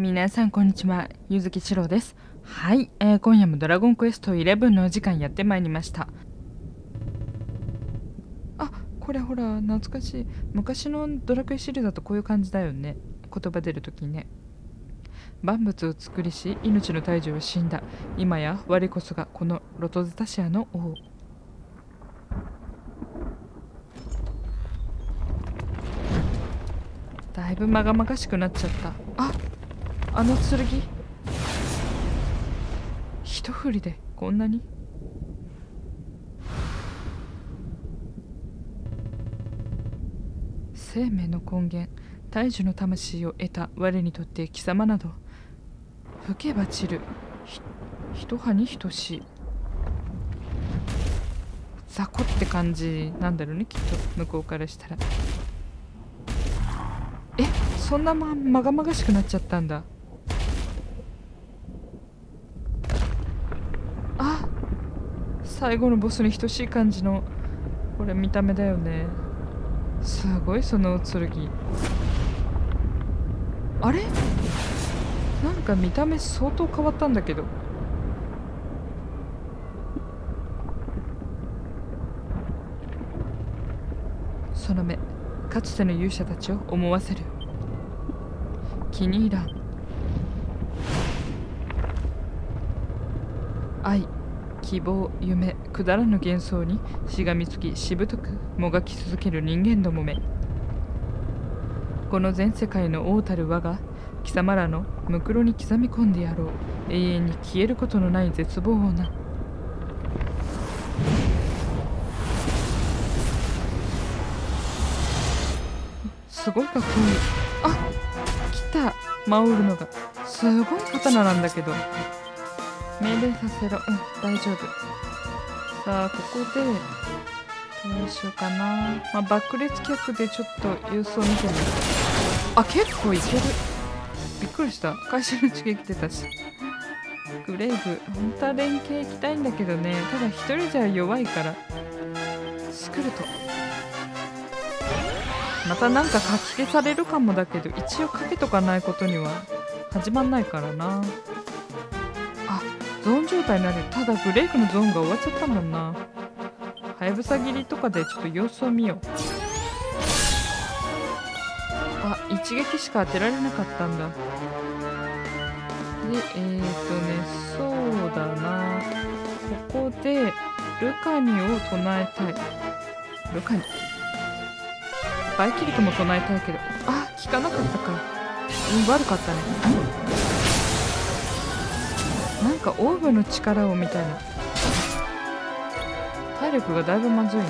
皆さんこんにちは。ゆずきしろうです。はい、えー今夜もドラゴンクエスト11のお時間やってまいりました。あこれほら懐かしい。昔のドラクエシリーズだとこういう感じだよね。言葉出るときね。万物を作りし命の大樹は死んだ。今や我こそがこのロトズタシアの王。だいぶまがまがしくなっちゃった。ああの剣？一振りでこんなに？生命の根源大樹の魂を得た我にとって貴様など吹けば散るひ一葉に等しい。雑魚って感じなんだろうねきっと向こうからしたら。えそんなままがまがしくなっちゃったんだあ最後のボスに等しい感じのこれ見た目だよね。すごいその剣。あれ？なんか見た目相当変わったんだけど。その目かつての勇者たちを思わせる。気に入らん。愛。希望夢くだらぬ幻想にしがみつきしぶとくもがき続ける人間どもめ。この全世界の王たる我が貴様らのむくろに刻み込んでやろう。永遠に消えることのない絶望をな。すごいかっこいい。あ来た。マオルのが。すごい刀なんだけど。命令させろ。うん大丈夫。さあここでどうしようかな、まあ、爆裂客でちょっと様子を見てみるあ結構いける。びっくりした。会社の地撃出たし。グレイブ。本当は連携行きたいんだけどね。ただ一人じゃ弱いから。スクルトまたなんか書き消されるかもだけど一応かけとかないことには始まんないからな。ゾーン状態になるただブレイクのゾーンが終わっちゃったもんな。はやぶさ切りとかでちょっと様子を見よう。あ一撃しか当てられなかったんだ。でえーとねそうだな。ここでルカニを唱えたい。ルカニ。バイキリトも唱えたいけど。あ効かなかったか。うん悪かったね。なんかオーブの力をみたいな。体力がだいぶまずいね。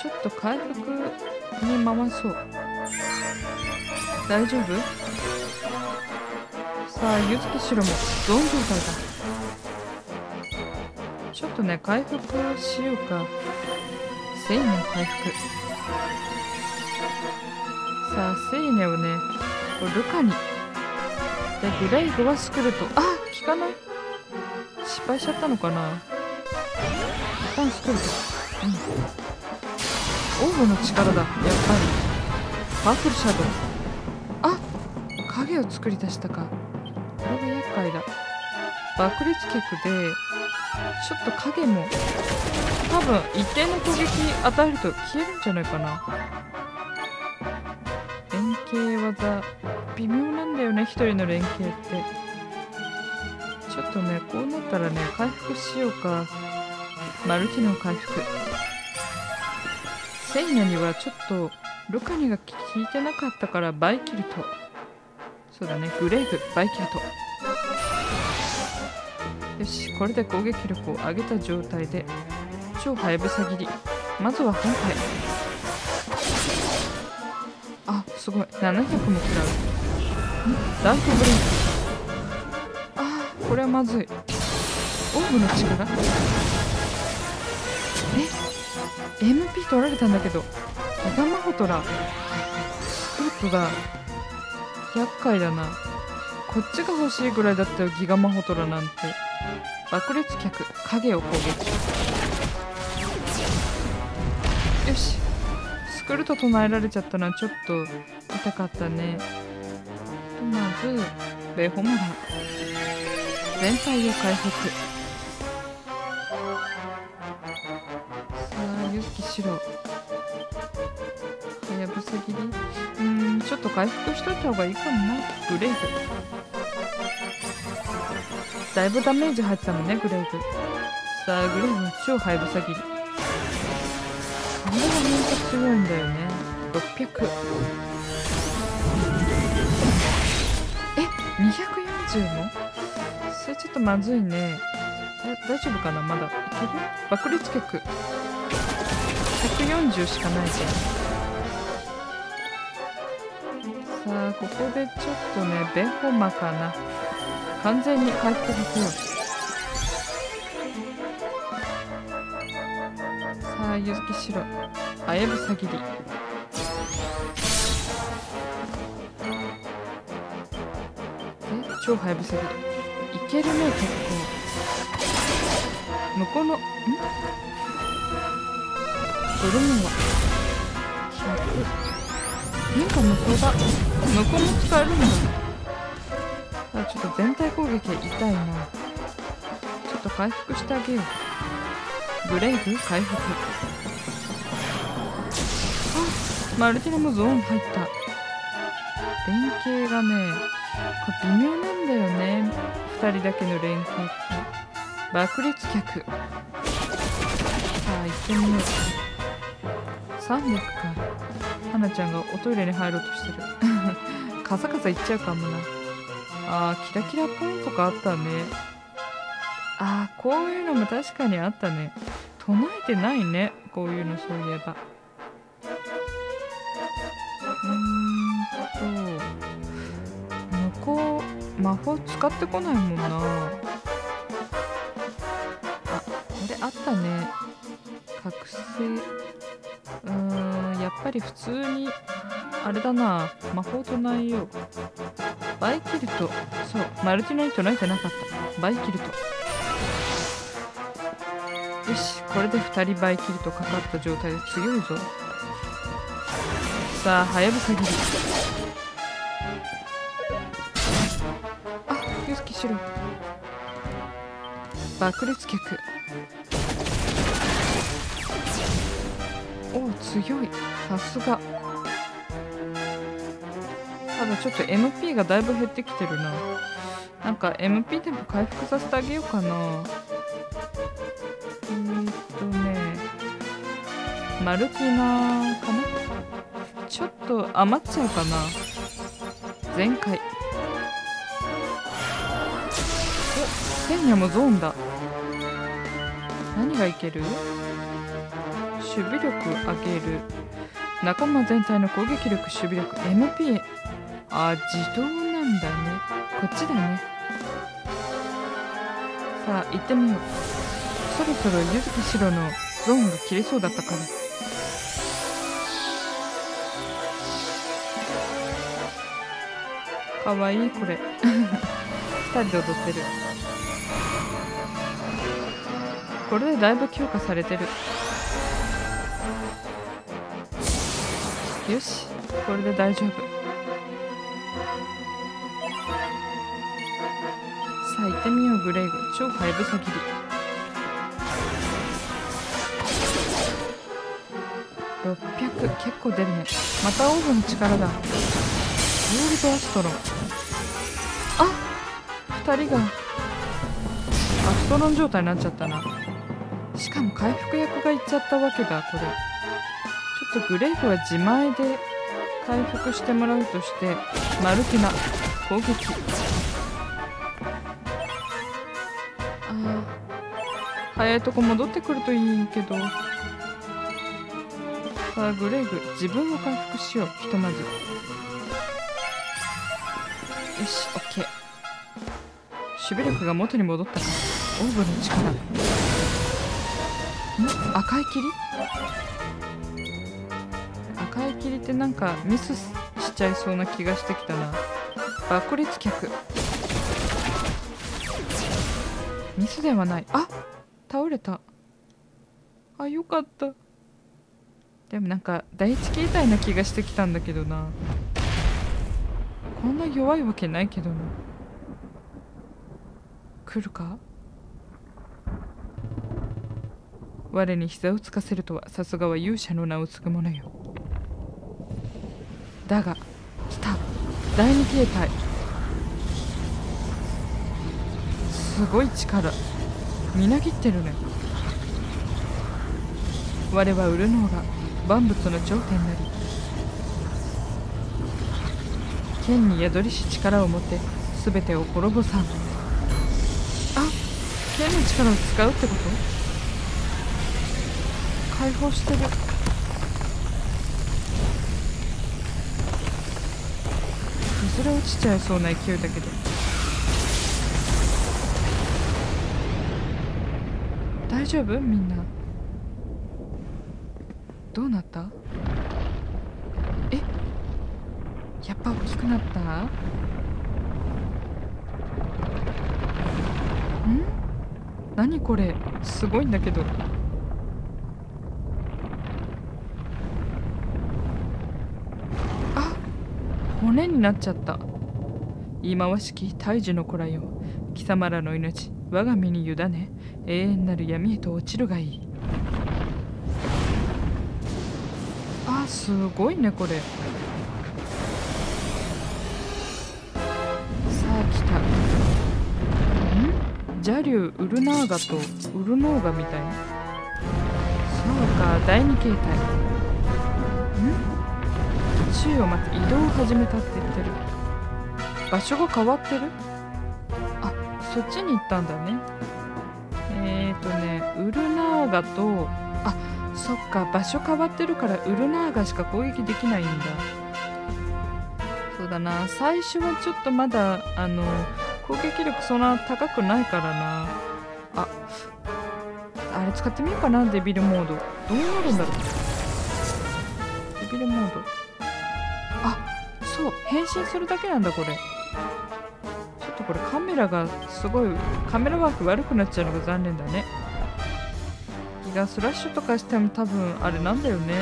ちょっと回復に回そう。大丈夫？さあゆずきしろもゾーン状態だ。ちょっとね回復しようか。セイネ回復。さあセイネをねルカにでグレイグはスクルトあ効かない？失敗しちゃったのかな？一旦スクルトうん。オーブの力だ。やっぱり。パープルシャドウ。あ影を作り出したか。これが厄介だ。爆裂脚でちょっと影も多分一定の攻撃与えると消えるんじゃないかな。連携技微妙なんだよね一人の連携って。ちょっとねこうなったらね回復しようか。マルティの回復。セイナにはちょっとルカニが効いてなかったからバイキルト。そうだねグレイブバイキルト。よしこれで攻撃力を上げた状態で超はやぶさ切り。まずは本体すごい。700も食らうダークブレイク。あーこれはまずい。オーブの力？え？MP 取られたんだけど。ギガマホトラスクープが。厄介だな。こっちが欲しいぐらいだったよギガマホトラなんて。爆裂脚影を攻撃。よし。スクルト唱えられちゃったのはちょっと。痛かったね。ひとまずベホマ。ラ全体を回復。さあユキシロはやぶさ切り。うんちょっと回復しといた方がいいかもな。グレイブだいぶダメージ入ったもんねグレイブさあグレイブ超はやぶさ切り。これがほんと強いんだよね。600 240も？それちょっとまずいね。大丈夫かな？まだ。いける？爆裂脚140しかないじゃん。さあここでちょっとねベホマかな。完全に回復させよう。さあゆずきしろ。あやぶさ切り超はやぶさ切りいけるね結構向こうのんドルムは100なんか向こうだ向こうも使えるんだあちょっと全体攻撃痛いなちょっと回復してあげようブレイブ回復あマルティナもゾーン入った。連携がねこれ微妙なんだよね。2人だけの連携って。爆裂脚さあ行ってみようか。300か花ちゃんがおトイレに入ろうとしてる。カサカサいっちゃうかもな。あーキラキラポイントかあったね。あーこういうのも確かにあったね。唱えてないね。こういうのそういえば。魔法使ってこないもんな。あこれあったね。覚醒うーんやっぱり普通にあれだな。魔法唱えようバイキルト。そう。マルティナに唱えてなかった。バイキルト。よし。これで2人バイキルトかかった状態で強いぞ。さあはやぶさ切り。爆裂脚おお強い。さすが。ただちょっと MP がだいぶ減ってきてるな。なんか MP でも回復させてあげようかな。えー、っとね。マルティナかな？ちょっと余っちゃうかな。前回。おセンニャもゾーンだ。何がいける？守備力上げる。仲間全体の攻撃力守備力。MP あ自動なんだね。こっちだね。さあ行ってみよう。そろそろゆずきしろのゾーンが切れそうだったから。かわいいこれ。二人で踊ってる。これでだいぶ強化されてる。よしこれで大丈夫。さあ行ってみようグレイグ。超ハイブサ切り。600結構出るね。またオーブの力だ。ゴールドアストロ。ンあ二人がアストロン状態になっちゃったな。かも回復役がいっちゃったわけだこれ。ちょっとグレイフは自前で回復してもらうとしてマルティナ攻撃。あー。早いとこ戻ってくるといいけど。さあグレイグ自分を回復しよう。ひとまず。よしオッケー。守備力が元に戻ったか。オーブの力。ん赤い霧？赤い霧ってなんかミスしちゃいそうな気がしてきたな。爆裂脚ミスではない。あ倒れた。あよかった。でもなんか第一形態な気がしてきたんだけどな。こんな弱いわけないけどな。来るか？我に膝をつかせるとはさすがは勇者の名を継ぐ者よ。だが来た。第二形態。すごい力。みなぎってるね。我はウルノーが万物の頂点なり。剣に宿りし力を持って全てを滅ぼさん。あ剣の力を使うってこと？解放してる。崩れ落ちちゃいそうな勢いだけど。大丈夫？みんな。どうなった？え？やっぱ大きくなった？ん？何これ？すごいんだけどあ骨になっちゃった。忌まわしき大樹の子らよ。貴様らの命我が身に委ね永遠なる闇へと落ちるがいい。あすごいねこれ。さあ来た。ん？邪竜ウルナーガとウルノーガみたい？なそうか第二形態。ん宙を待って移動を始めたって言ってる。場所が変わってる？あそっちに行ったんだね。えーとねウルナーガとあそっか場所変わってるからウルナーガしか攻撃できないんだ。そうだな。最初はちょっとまだあの攻撃力そんな高くないからな。ああれ使ってみようかな。デビルモード。どうなるんだろう。デビルモード。そう変身するだけなんだこれ。ちょっとこれカメラがすごいカメラワーク悪くなっちゃうのが残念だね。ギガスラッシュとかしても多分あれなんだよね。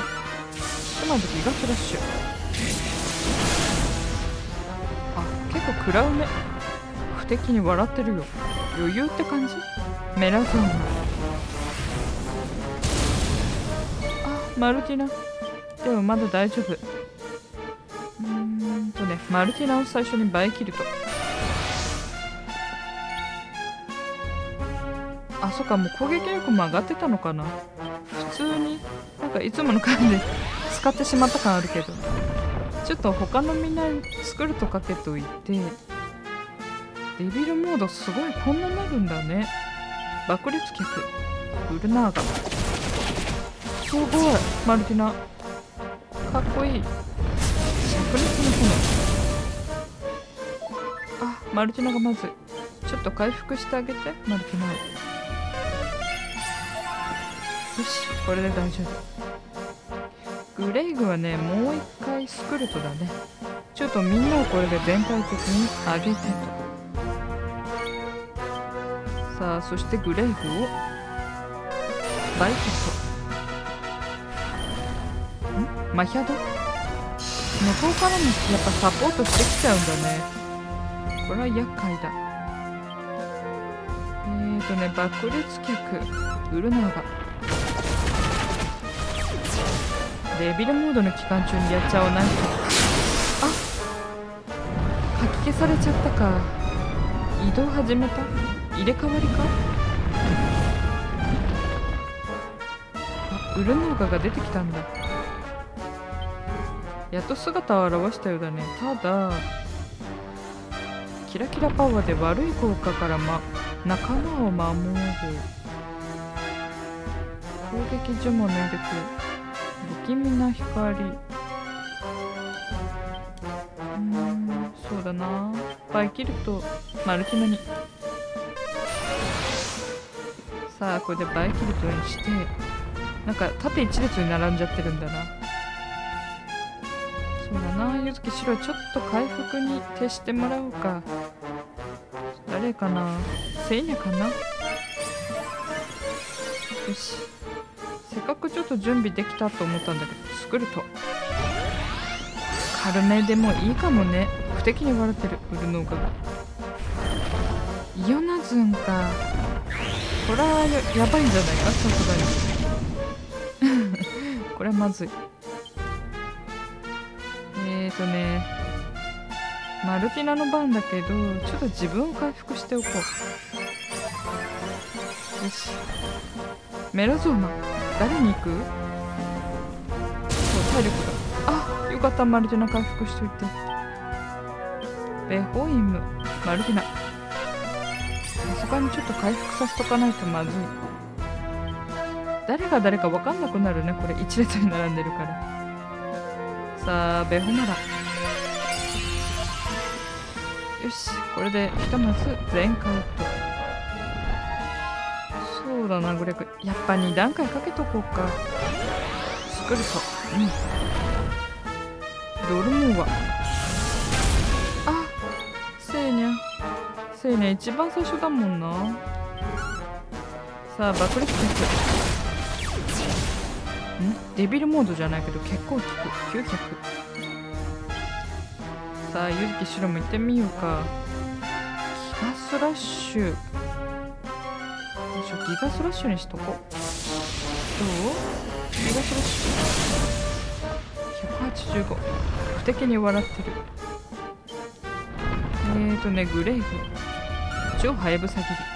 ちょっと待ってギガスラッシュ。あ結構食らうね。不敵に笑ってるよ。余裕って感じ？メラゾーマあマルティナ。でもまだ大丈夫。マルティナを最初に倍切ると。あそっかもう攻撃力も上がってたのかな。普通になんかいつもの感じで使ってしまった感あるけど。ちょっと他のみんな作るとかけといてデビルモードすごいこんななるんだね。爆裂客。ウルナーガ。すごい。マルティナ。かっこいい。灼熱の炎。マルティナがまずちょっと回復してあげて。マルティナを。よしこれで大丈夫。グレイグはねもう一回スクルトだね。ちょっとみんなをこれで全体的に上げてと。さあそしてグレイグをバイキット。ん？マヒャド？向こうからもやっぱサポートしてきちゃうんだね。これは厄介だえーとね爆裂客ウルナーガデビルモードの期間中にやっちゃわないとあかき消されちゃったか。移動始めた？入れ替わりか？あウルノーガが出てきたんだ。やっと姿を現したようだね。ただキラキラパワーで悪い効果から、ま、仲間を守る。攻撃呪文能力。不気味な光。うんそうだな。バイキルトマルティナに。さあこれでバイキルトにして。なんか縦一列に並んじゃってるんだな。そうだな。ゆずき白ちょっと回復に徹してもらおうか。誰かな？セイネかな？よし。せっかくちょっと準備できたと思ったんだけどスクルト軽めでもいいかもね。2敵に笑ってる。ウルノーカが。イオナズンか。これはやばいんじゃないか？さすがに。これはまずい。えーとね。マルティナの番だけどちょっと自分を回復しておこう。よし。メラゾーマ誰に行く？そう体力があよかったマルティナ回復しといて。ベホイムマルティナ。さすがにちょっと回復させとかないとまずい。誰が誰か分かんなくなるねこれ。一列に並んでるから。さあベホマラよしこれでひとまず全カウトそうだなグレクやっぱ2段階かけとこうか。スクルトう。ん。ドルモーはあセーニャセーニャ一番最初だもんな。さあ爆裂結んデビルモードじゃないけど結構効く。900さあゆずき白も行ってみようか。ギガスラッシュ。よいしょギガスラッシュにしとこどう？ギガスラッシュ？185不敵に笑ってる。えーとねグレーグ超ハヤブサ切り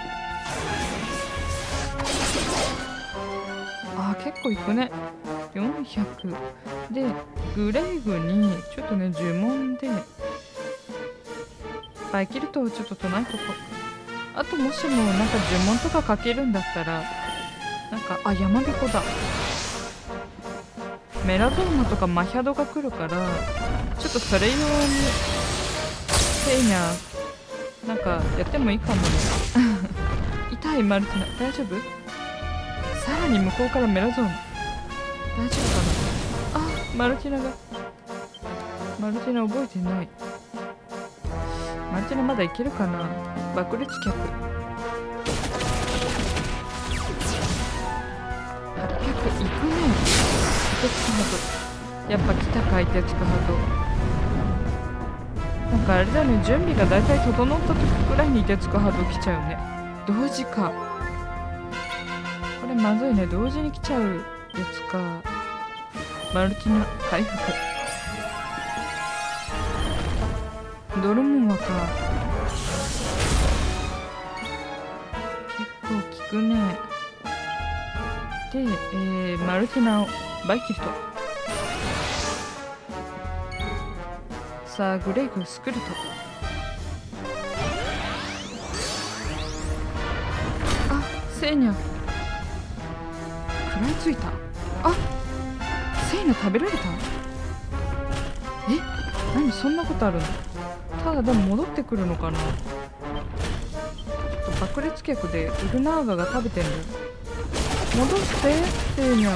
あー結構いくね。400でグレーグにちょっとね呪文でバイキルトをちょっと唱えとこあともしもなんか呪文とかかけるんだったらなんかあ山彦だ。メラゾーマとかマヒャドが来るからちょっとそれ用にセイニャなんかやってもいいかもね。痛いマルティナ大丈夫？さらに向こうからメラゾーマ大丈夫かな？あマルティナが。マルティナ覚えてない。マルティナまだいけるかな？爆裂脚800いくね。鉄ハードやっぱ来たかい鉄ハードなんかあれだね準備が大体整った時くらいに鉄ハード来ちゃうね。同時か。まずいね。同時に来ちゃうやつか。マルティナ回復ドルモンはか。結構効くね。で、えー、マルティナをバイキルト。さあグレイグスクルト。あセーニャ。食らいついた。あセーニャ食べられた？え？何そんなことあるの？ただでも戻ってくるのかな？ちょっと爆裂客でウルナーガが食べてんだ。よ戻してセーニャを。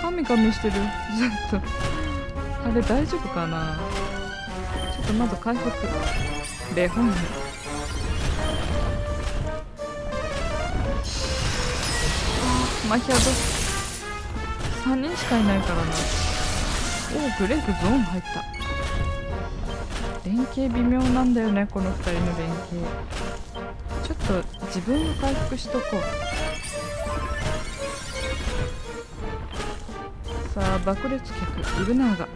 カミカミしてる。ずっと。あれ大丈夫かな？ちょっとまず回復レホンマヒアド3人しかいないからな。おおグレークゾーン入った。連携微妙なんだよねこの2人の連携。ちょっと自分を回復しとこう。さあ爆裂客ウルナーガ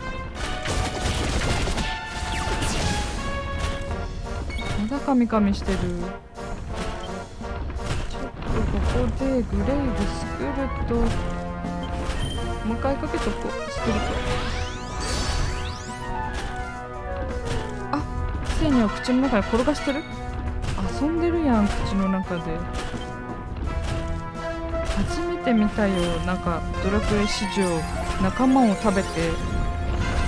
まだカミカミしてる。こでグレイブスクルトもう一回かけとこう。スクルトあセーニャを口の中に転がしてる？遊んでるやん口の中で。初めて見たよなんかドラクエ史上仲間を食べて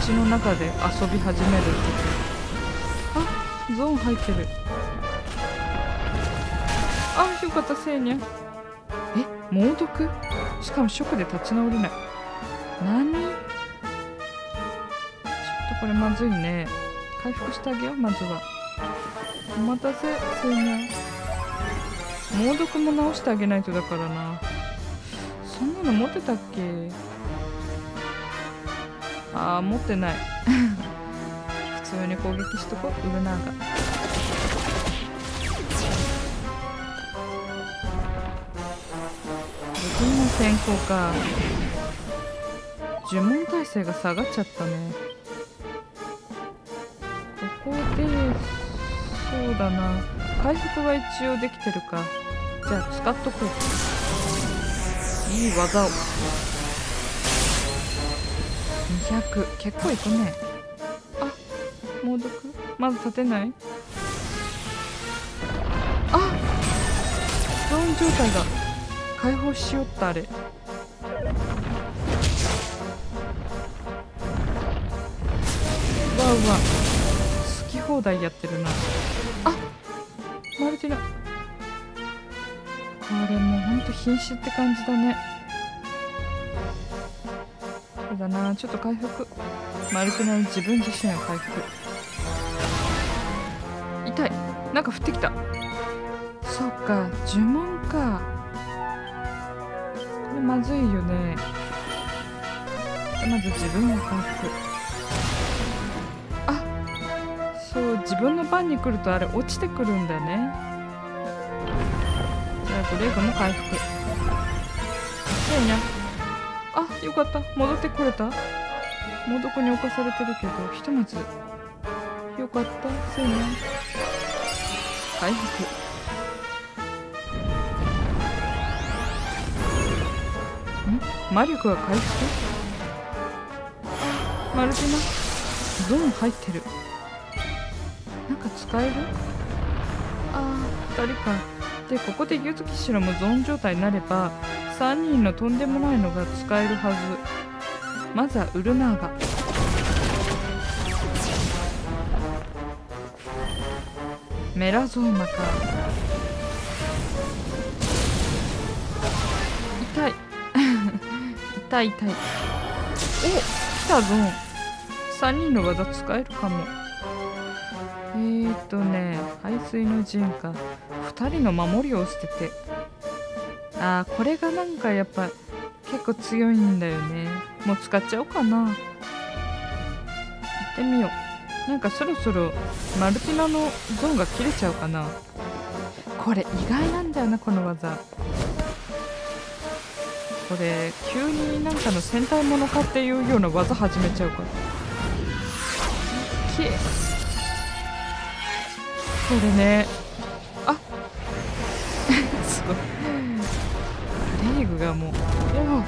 口の中で遊び始めるあゾーン入ってる。あよかったセーニャえ猛毒？しかもショックで立ち直れない。何？ちょっとこれまずいね。回復してあげようまずは。お待たせセーニャ猛毒も直してあげないとだからな。そんなの持ってたっけ？ああ持ってない。普通に攻撃しとこう。ウルナーガ。部品の先行か。呪文耐性が下がっちゃったね。ここでそうだな。回復は一応できてるか。じゃあ使っとこう。いい技を。200結構いくね。あ猛毒。まず立てない？あゾーン状態が解放しよったあれ。うわうわ。好き放題やってるな。あマルティナこれもうほんと瀕死って感じだね。そうだな。ちょっと回復。マルティナの自分自身の回復。痛い。なんか降ってきた。そっか。呪文か。まずいよね。まず自分の回復あそう自分の番に来るとあれ落ちてくるんだね。じゃあグレーグも回復。そうにゃあよかった。戻ってこれた？猛毒に侵されてるけどひとまず。よかった。そうにゃ回復。魔力が回復？あマルティナ？ゾーン入ってる。なんか使える？あー。2人か。でここで柚木白もゾーン状態になれば3人のとんでもないのが使えるはず。まずはウルナーガ。メラゾーマか痛い痛いお来たゾーン3人の技使えるかも。えーっとね排水の陣か。2人の守りを捨てて。あーこれがなんかやっぱ結構強いんだよね。もう使っちゃおうかな。行ってみよう。なんかそろそろマルティナのゾーンが切れちゃうかな。これ意外なんだよなこの技。これ急になんかの戦隊ものかっていうような技始めちゃうから。きこれね。あ すごい。レイグがもう。おお。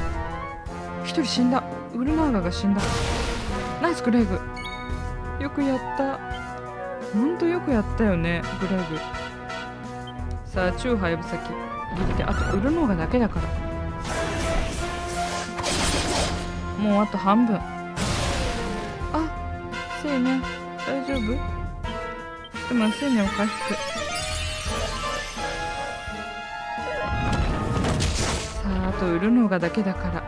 一人死んだ。ウルナーガが死んだ。ナイスグレイグ。よくやった。ほんとよくやったよねグレイグ。さあチューハイブ先。ギリであとウルノーガだけだからもうあと半分。あせいね。大丈夫？でもせいねを回復。さああとウルノーガだけだから。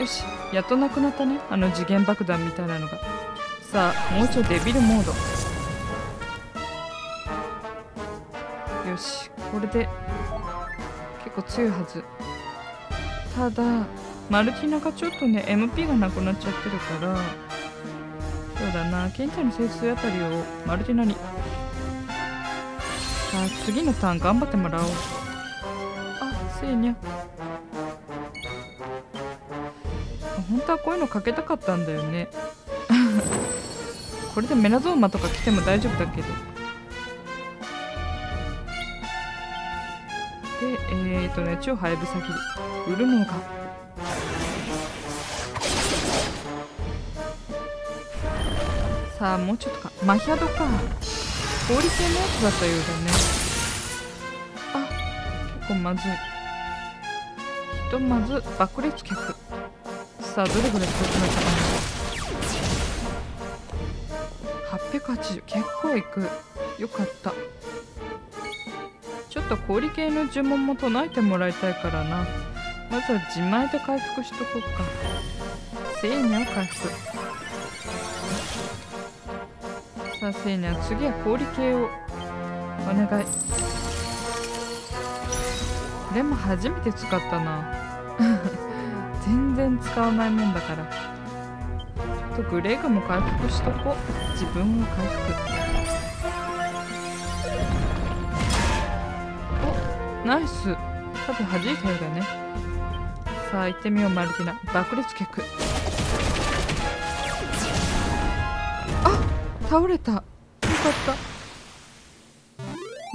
よし。やっとなくなったねあの次元爆弾みたいなのが。さあもうちょいデビルモード。よしこれで結構強いはず。ただマルティナがちょっとね MP がなくなっちゃってるからそうだな。ケンちゃんの整数あたりをマルティナに。さあ次のターン頑張ってもらおう。あせいに。ゃ本当はこういうのかけたかったんだよね。これでメラゾーマとか来ても大丈夫だけど。でえー、とね超ハイブサギ。売るのがさあもうちょっとか。マヒャドか。氷系のやつだったようだね。あ結構まずい。ひとまず爆裂客。さあどれぐらい強くな。ったかな880結構いく。よかった。ちょっと氷系の呪文も唱えてもらいたいからな。まずは自前で回復しとこうか。せいにゃを回復。さあせいにゃ次は氷系を。お願い。でも初めて使ったな。全然使わないもんだから。とグレーグも回復しとこう。自分を回復。おナイス。さて弾いたようだね。さあ行ってみようマルティナ。爆裂脚あ倒れた。よかった。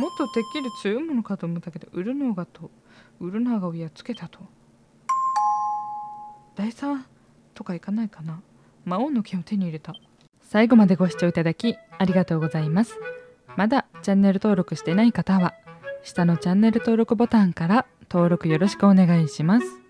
もっとてっきり強いものかと思ったけどウルノーガと。ウルナーガをやっつけたと。第3とかいかないかな。魔王の剣を手に入れた。最後までご視聴いただきありがとうございます。まだチャンネル登録してない方は下のチャンネル登録ボタンから登録よろしくお願いします。